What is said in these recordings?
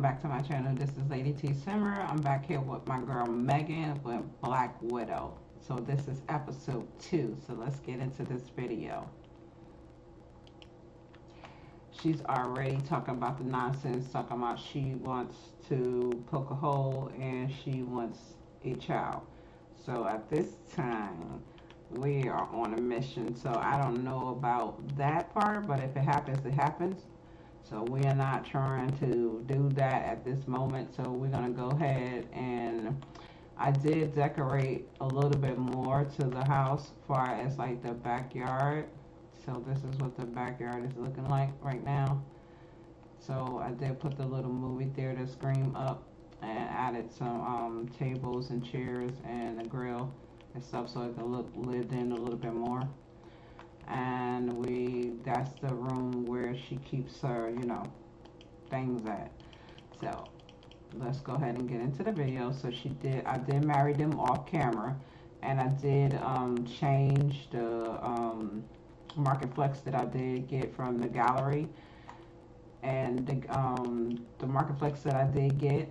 welcome back to my channel. This is Lady T Simmer. I'm back here with my girl Megan with Black Widow. So this is episode two. So let's get into this video. She's already talking about the nonsense, talking about she wants to poke a hole and she wants a child. So at this time, we are on a mission. So I don't know about that part, but if it happens, it happens. So we are not trying to do that at this moment. So we're going to go ahead and I did decorate a little bit more to the house far as like the backyard. So this is what the backyard is looking like right now. So I did put the little movie theater screen up and added some um, tables and chairs and a grill and stuff so it can look lived in a little bit more and we that's the room where she keeps her you know things at. So let's go ahead and get into the video. So she did I did marry them off camera and I did um, change the um, market flex that I did get from the gallery. And the, um, the market flex that I did get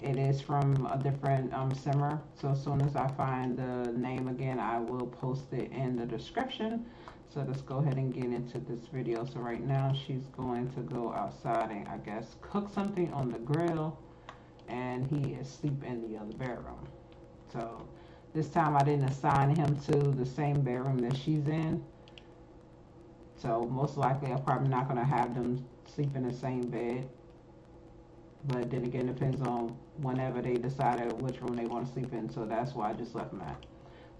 it is from a different um, simmer. So as soon as I find the name again I will post it in the description so let's go ahead and get into this video. So right now she's going to go outside and I guess cook something on the grill and he is asleep in the other bedroom. So this time I didn't assign him to the same bedroom that she's in. So most likely I'm probably not going to have them sleep in the same bed. But then again, it depends on whenever they decided which room they want to sleep in. So that's why I just left them at.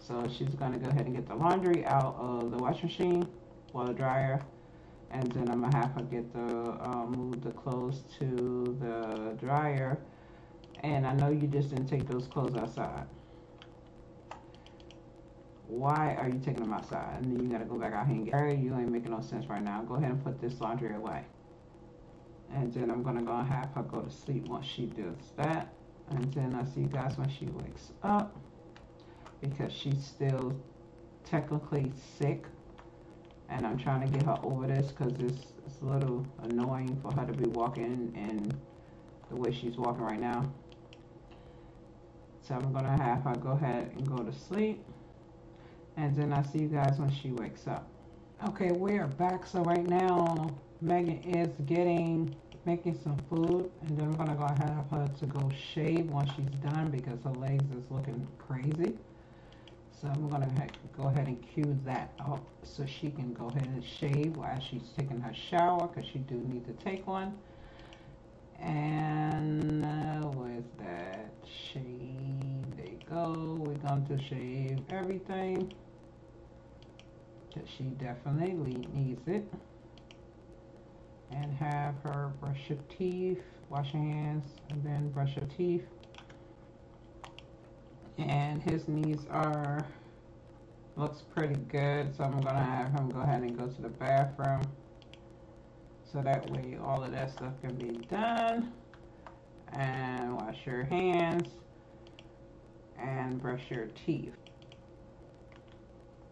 So she's going to go ahead and get the laundry out of the washing machine or the dryer. And then I'm going to have her get the, uh, move the clothes to the dryer. And I know you just didn't take those clothes outside. Why are you taking them outside? And then you got to go back out here and get her. You ain't making no sense right now. Go ahead and put this laundry away. And then I'm going to go and have her go to sleep once she does that. And then I'll see you guys when she wakes up because she's still technically sick and I'm trying to get her over this because it's, it's a little annoying for her to be walking and the way she's walking right now. So I'm going to have her go ahead and go to sleep. And then I'll see you guys when she wakes up. Okay, we are back. So right now, Megan is getting, making some food. And then I'm going to go ahead have her to go shave once she's done because her legs is looking crazy. So I'm going to go ahead and cue that up so she can go ahead and shave while she's taking her shower because she do need to take one. And uh, that shave? There you go. We're going to shave everything because she definitely needs it. And have her brush her teeth, wash her hands, and then brush her teeth and his knees are looks pretty good so I'm gonna have him go ahead and go to the bathroom so that way all of that stuff can be done. And wash your hands and brush your teeth.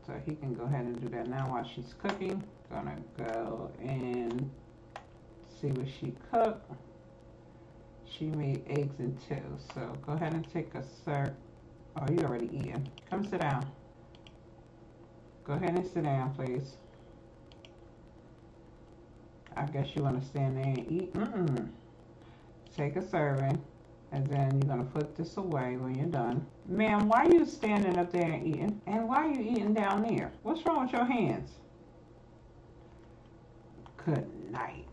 So he can go ahead and do that now while she's cooking. Gonna go and see what she cooked she made eggs and toast so go ahead and take a serve Oh, you already eating. Come sit down. Go ahead and sit down, please. I guess you want to stand there and eat. Mm -mm. Take a serving. And then you're going to put this away when you're done. Ma'am, why are you standing up there and eating? And why are you eating down there? What's wrong with your hands? Good night.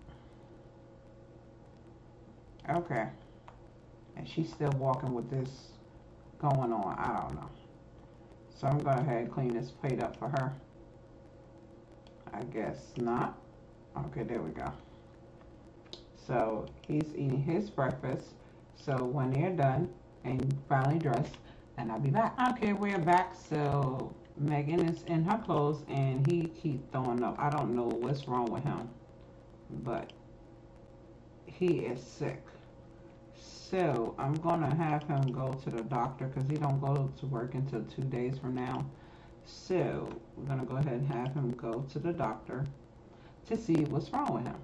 Okay. And she's still walking with this going on. I don't know. So I'm going to go ahead and clean this plate up for her. I guess not. Okay, there we go. So he's eating his breakfast. So when they're done and finally dressed, and I'll be back. Okay, we're back. So Megan is in her clothes and he keeps throwing up. I don't know what's wrong with him, but he is sick. So I'm to have him go to the doctor because he don't go to work until two days from now. So we're to go ahead and have him go to the doctor to see what's wrong with him.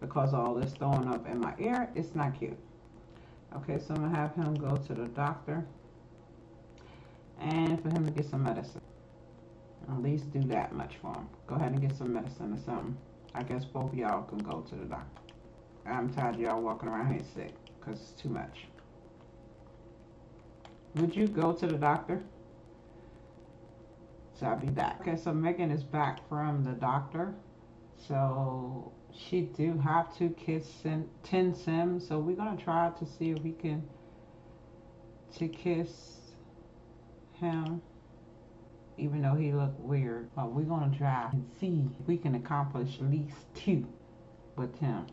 because all this throwing up in my ear. It's not cute. Okay, so I'm to have him go to the doctor and for him to get some medicine. At least do that much for him. Go ahead and get some medicine or something. I guess both y'all can go to the doctor. I'm tired of y'all walking around here sick because it's too much. Would you go to the doctor? So I'll be back. Okay, so Megan is back from the doctor. So she do have two kids, 10 Sims. So we're going to try to see if we can to kiss him even though he looked weird. But we're going to try and see if we can accomplish at least two with him.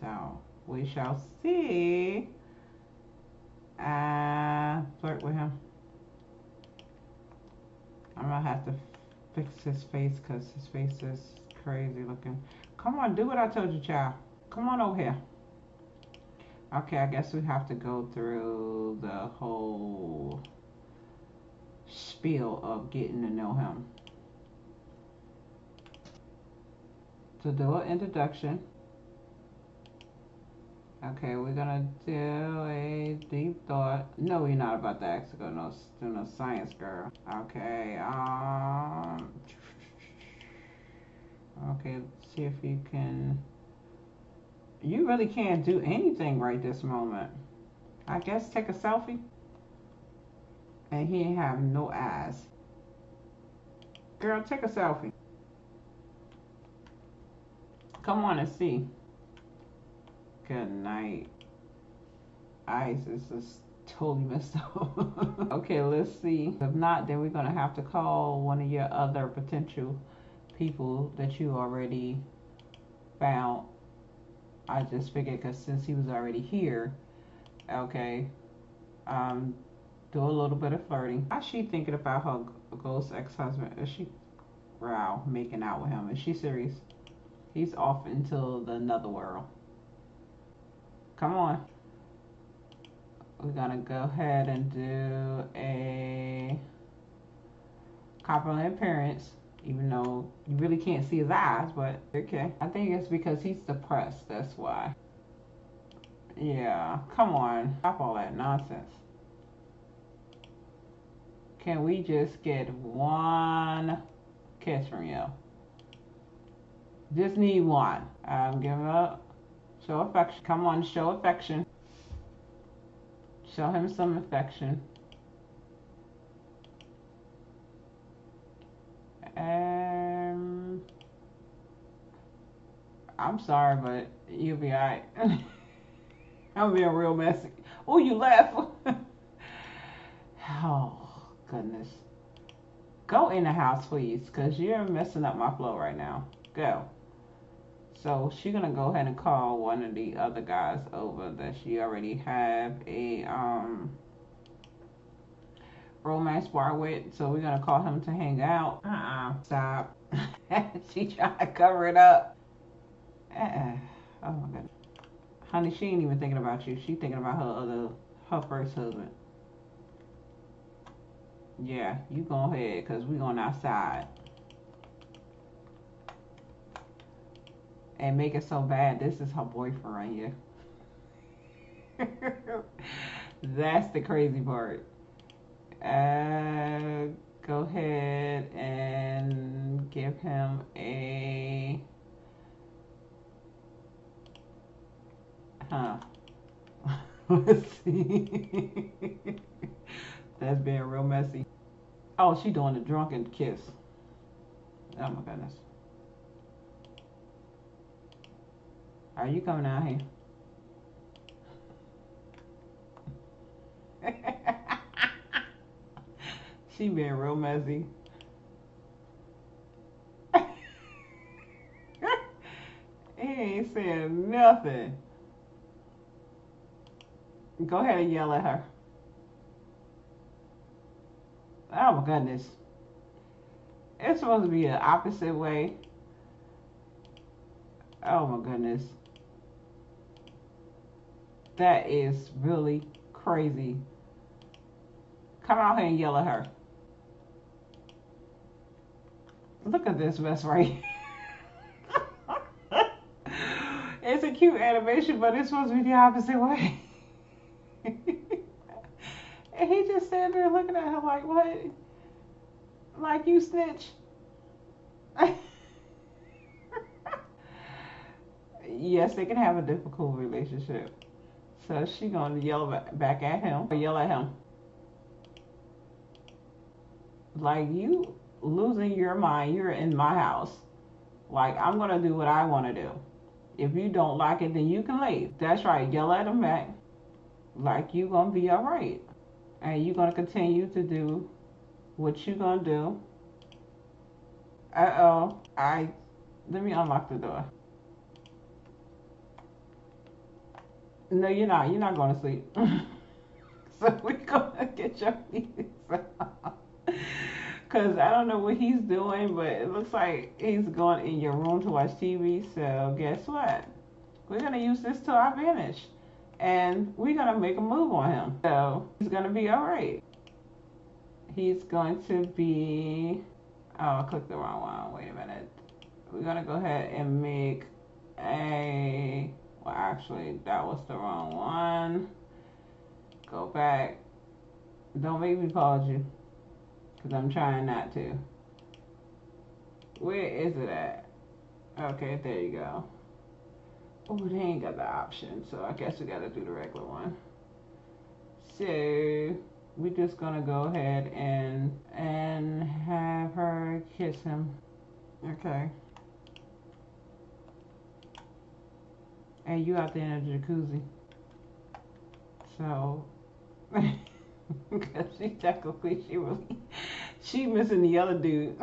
So we shall see. Uh, flirt with him. I'm to have to fix his face because his face is crazy looking. Come on, do what I told you, child. Come on over here. Okay, I guess we have to go through the whole spiel of getting to know him. To do an introduction. Okay, we're gonna do a deep thought. No, we're not about to to go no, do no science, girl. Okay, um, okay, let's see if you can. You really can't do anything right this moment. I guess take a selfie and he ain't have no eyes. Girl, take a selfie. Come on and see. Good night. Eyes is totally messed up. okay, let's see. If not, then we're gonna have to call one of your other potential people that you already found. I just figured because since he was already here, okay, um, do a little bit of flirting. How's she thinking about her ghost ex-husband? Is she wow making out with him? Is she serious? He's off into the another world. Come on. We're gonna go ahead and do a compliment parents, even though you really can't see his eyes, but okay. I think it's because he's depressed, that's why. Yeah, come on. Stop all that nonsense. Can we just get one kiss from you? Just need one. I'm giving up. Show affection. Come on, show affection. Show him some affection. Um, I'm sorry, but you'll be alright. I'm being real messy. Oh, you laugh. oh goodness. Go in the house, please, because you're messing up my flow right now. Go. So she's gonna go ahead and call one of the other guys over that she already have a um romance bar with. So we're gonna call him to hang out. Uh-uh. Stop. she trying to cover it up. Uh-uh. Oh my goodness. Honey, she ain't even thinking about you. She thinking about her other her first husband. Yeah, you go ahead, because we going outside. And make it so bad, this is her boyfriend here. That's the crazy part. Uh, go ahead and give him a... Huh. Let's see. That's being real messy. Oh, she doing a drunken kiss. Oh my goodness. Are you coming out here? she being real messy. he ain't saying nothing. Go ahead and yell at her. Oh my goodness. It's supposed to be the opposite way. Oh my goodness. That is really crazy. Come out here and yell at her. Look at this mess right it's a cute animation, but it's supposed to be the opposite way. and he just standing there looking at her like, what? Like you snitch? yes, they can have a difficult relationship. So she gonna yell back at him, yell at him. Like you losing your mind, you're in my house. Like I'm gonna do what I wanna do. If you don't like it, then you can leave. That's right, yell at him back. Like you gonna be alright. And you gonna continue to do what you gonna do. Uh oh. I let me unlock the door. No, you're not. You're not going to sleep. so we're going to get your music Because I don't know what he's doing, but it looks like he's going in your room to watch TV. So guess what? We're going to use this to our advantage. And we're going to make a move on him. So he's going to be all right. He's going to be... Oh, I clicked the wrong one. Wait a minute. We're going to go ahead and make a well, actually, that was the wrong one. Go back. Don't make me pause you. Because I'm trying not to. Where is it at? Okay, there you go. Oh, they ain't got the option, so I guess we gotta do the regular one. So we're just gonna go ahead and and have her kiss him. Okay. And you out there in a jacuzzi. So, because she technically she really she missing the other dude.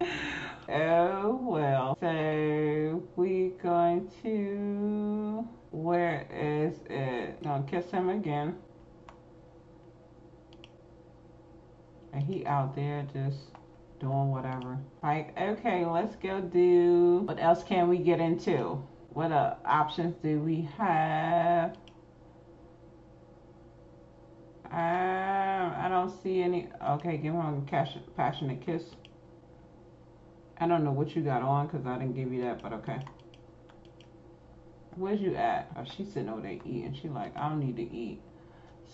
oh well. So we going to where is it? Gonna kiss him again. And he out there just doing whatever. Like, okay, let's go do what else can we get into? What uh, options do we have? Um, I don't see any. Okay, give him a passionate kiss. I don't know what you got on because I didn't give you that, but okay. Where's you at? Oh, she's sitting over there eating. She like, I don't need to eat.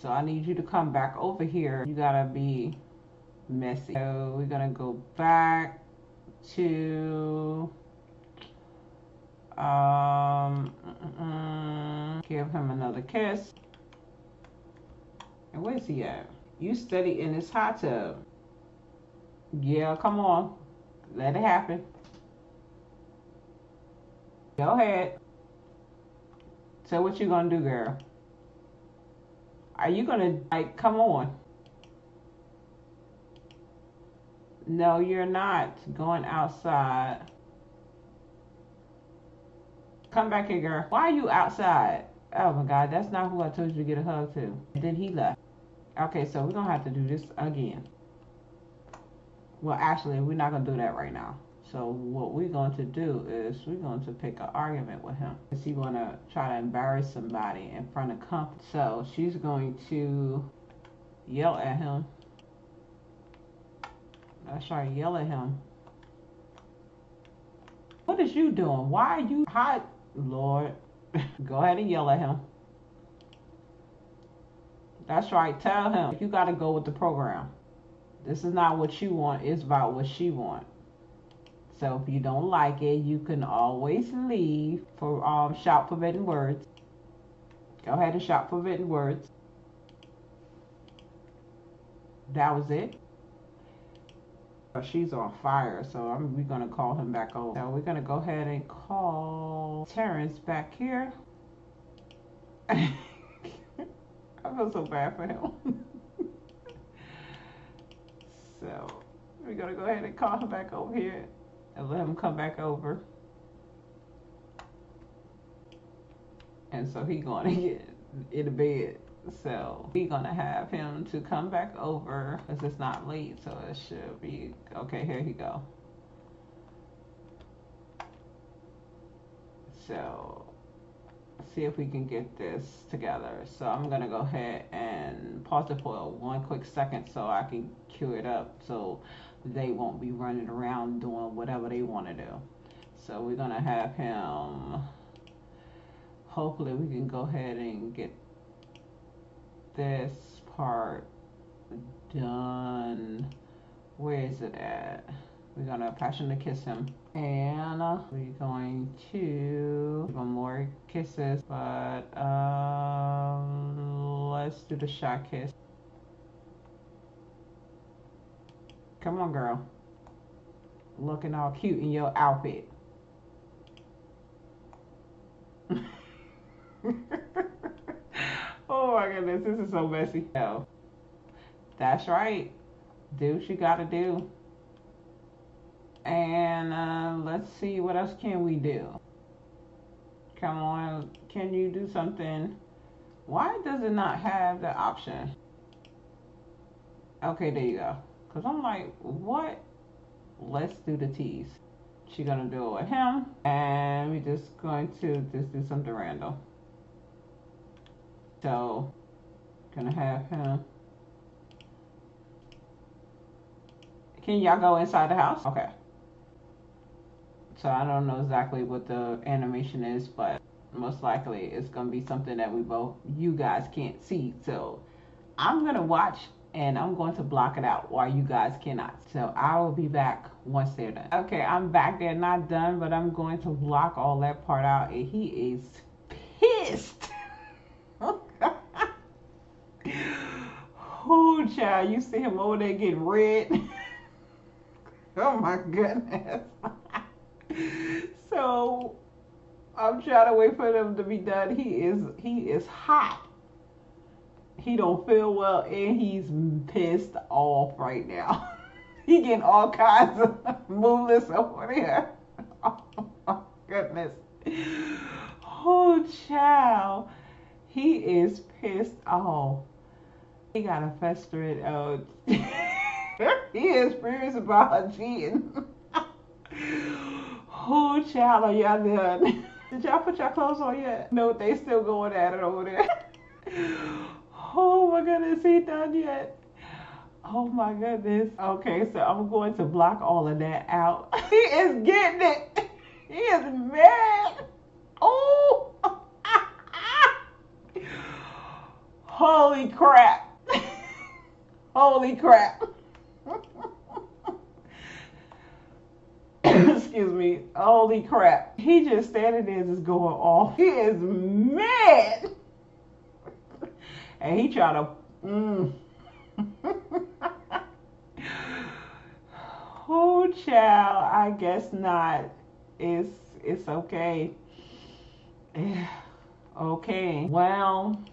So I need you to come back over here. You gotta be messy. So we're gonna go back to um, give him another kiss. And where's he at? You study in this hot tub. Yeah, come on. Let it happen. Go ahead. So what you gonna do, girl? Are you gonna like come on? No, you're not going outside. Come back here, girl. Why are you outside? Oh my God, that's not who I told you to get a hug to. And then he left. Okay, so we're gonna have to do this again. Well, actually, we're not gonna do that right now. So what we're going to do is we're going to pick an argument with him. Is he going to try to embarrass somebody in front of company? So she's going to yell at him. Let's try to yell at him. What is you doing? Why are you hot? Lord, go ahead and yell at him. That's right. Tell him you got to go with the program. This is not what you want. It's about what she wants. So if you don't like it, you can always leave for um, shout forbidden words. Go ahead and shout forbidden words. That was it. She's on fire, so I'm, we're going to call him back over. So we're going to go ahead and call Terrence back here. I feel so bad for him. so we're going to go ahead and call him back over here and let him come back over. And so he's going to get in the bed. So we're gonna have him to come back over because it's not late, so it should be okay. Here he go. So see if we can get this together. So I'm gonna go ahead and pause it for one quick second so I can cue it up so they won't be running around doing whatever they want to do. So we're gonna have him hopefully we can go ahead and get this part done. Where is it at? We're gonna passionately kiss him. And we're going to give him more kisses, but um, let's do the shot kiss. Come on, girl. Looking all cute in your outfit. oh goodness, this is so messy. Oh, that's right. Do what you gotta do. And uh, let's see, what else can we do? Come on, can you do something? Why does it not have the option? Okay, there you go. Because I'm like, what? Let's do the tease. She gonna do it with him. And we're just going to just do something random. So, gonna have him. Can y'all go inside the house? Okay. So I don't know exactly what the animation is, but most likely it's gonna be something that we both, you guys can't see. So I'm gonna watch and I'm going to block it out while you guys cannot. So I will be back once they're done. Okay, I'm back. They're not done, but I'm going to block all that part out. And he is pissed. oh, child, you see him over there getting red. oh my goodness. so I'm trying to wait for them to be done. He is he is hot he don't feel well and he's pissed off right now. he getting all kinds of movements over there. Oh my goodness. Oh child. He is pissed off. He got a festering out. Oh. he is furious about cheating. Who child, are y'all done? Did y'all put your clothes on yet? No, they still going at it over there. Oh my goodness, he done yet? Oh my goodness. Okay, so I'm going to block all of that out. he is getting it. He is mad. Oh. Holy crap. Holy crap. Excuse me. Holy crap. He just standing there just going off. He is mad and he tried to. Mm. oh, child, I guess not. It's it's okay. okay. Well.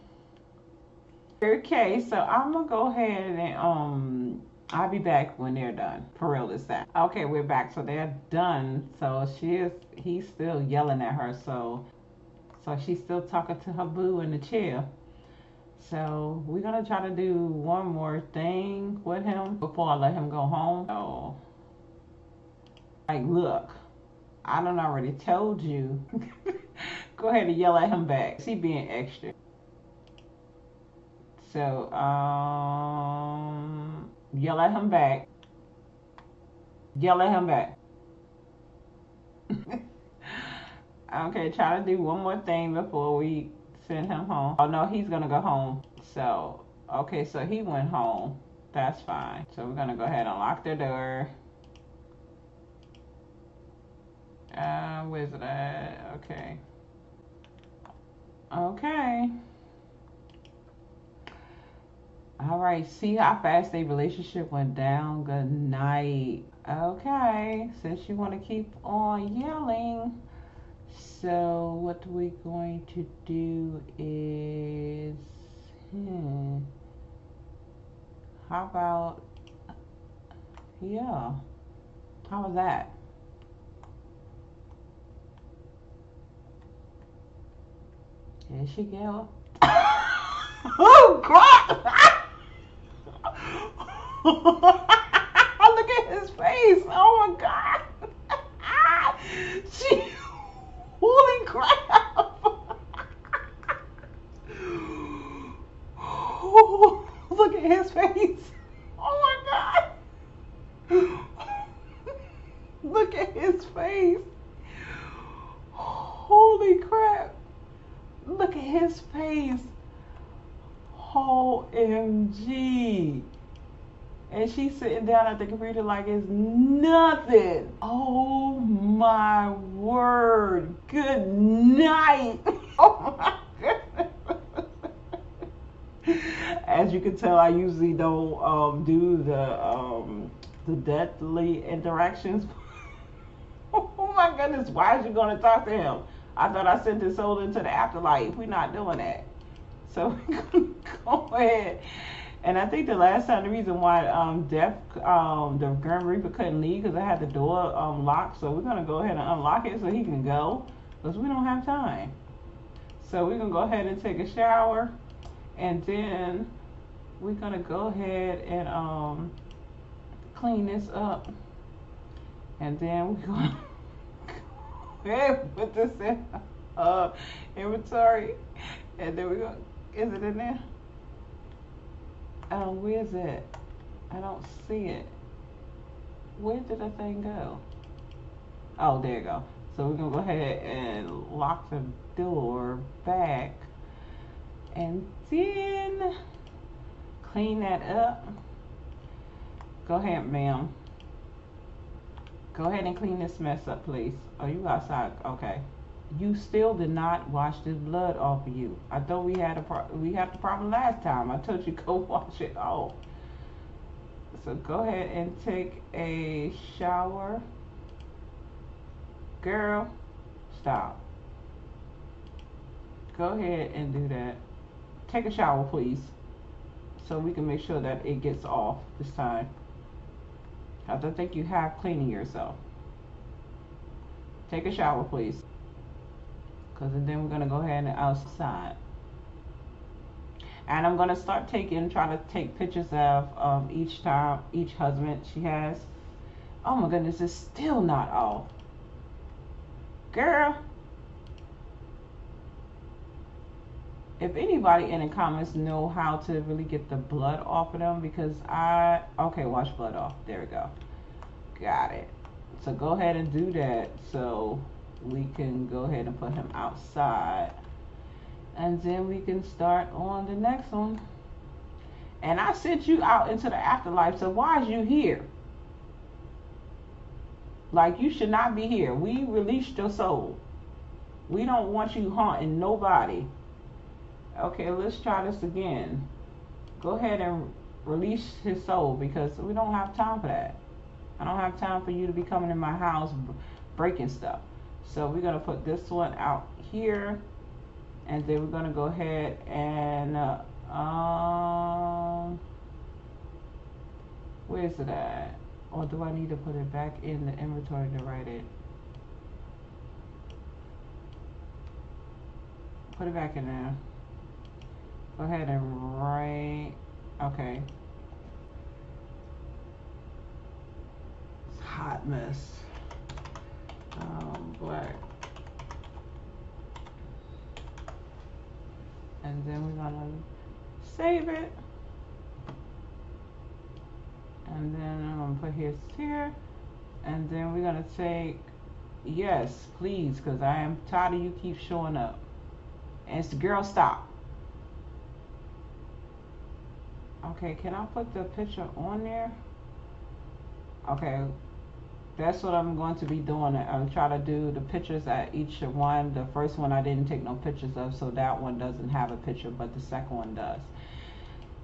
Okay, so I'm gonna go ahead and um I'll be back when they're done. For real this time. Okay, we're back. So they're done. So she is he's still yelling at her, so so she's still talking to her boo in the chair. So we're gonna try to do one more thing with him before I let him go home. So, like, look, I done already told you. go ahead and yell at him back. He being extra. So, um, yell at him back. Yell at him back. okay, try to do one more thing before we send him home. Oh no, he's gonna go home. So, okay, so he went home. That's fine. So we're gonna go ahead and lock the door. Uh, where's it at? Okay. Okay. All right, see how fast their relationship went down. Good night. Okay, since you want to keep on yelling. So what we're going to do is, hmm, how about, yeah, how was that? Here she go. oh God! Look at his face. Oh my God! she Holy crap! oh, look at his face. Oh my god. Look at his face. Holy crap. Look at his face. OMG. And down at the computer like it's nothing. Oh my word. Good night. Oh my goodness. As you can tell, I usually don't um, do the um, the deadly interactions. oh my goodness, why is you gonna talk to him? I thought I sent his soul into the afterlife. We're not doing that. So go ahead. And I think the last time the reason why um Def um the Grim Reaper couldn't leave because I had the door um locked. So we're gonna go ahead and unlock it so he can go because we don't have time. So we're gonna go ahead and take a shower, and then we're gonna go ahead and um clean this up, and then we're gonna go ahead and put this in uh inventory, and then we're gonna is it in there? Oh, where is it? I don't see it. Where did the thing go? Oh, there you go. So we're gonna go ahead and lock the door back and then clean that up. Go ahead, ma'am. Go ahead and clean this mess up, please. Oh, you outside? Okay you still did not wash this blood off of you. I thought we had a pro- we had the problem last time. I told you go wash it off. So go ahead and take a shower. Girl, stop. Go ahead and do that. Take a shower, please. So we can make sure that it gets off this time. I don't think you have cleaning yourself. Take a shower, please because then we're going to go ahead and outside. And I'm going to start taking, trying to take pictures of um, each time, each husband she has. Oh my goodness, it's still not off. Girl. If anybody in the comments know how to really get the blood off of them, because I, okay, wash blood off. There we go. Got it. So go ahead and do that. So we can go ahead and put him outside. And then we can start on the next one. And I sent you out into the afterlife so why is you here? Like you should not be here. We released your soul. We don't want you haunting nobody. Okay let's try this again. Go ahead and release his soul because we don't have time for that. I don't have time for you to be coming in my house breaking stuff so we're going to put this one out here. And then we're going to go ahead and, uh, um, where's it at? Or do I need to put it back in the inventory to write it? Put it back in there. Go ahead and write, okay. It's hot mess um, black. And then we're gonna save it. And then I'm gonna put his here. And then we're gonna take yes, please, because I am tired of you keep showing up. And it's the girl stop. Okay, can I put the picture on there? Okay, that's what I'm going to be doing. I'm trying to do the pictures at each one. The first one I didn't take no pictures of, so that one doesn't have a picture, but the second one does.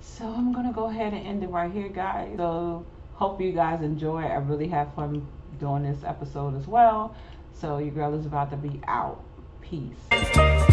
So I'm going to go ahead and end it right here, guys. So hope you guys enjoy. I really have fun doing this episode as well. So your girl is about to be out. Peace.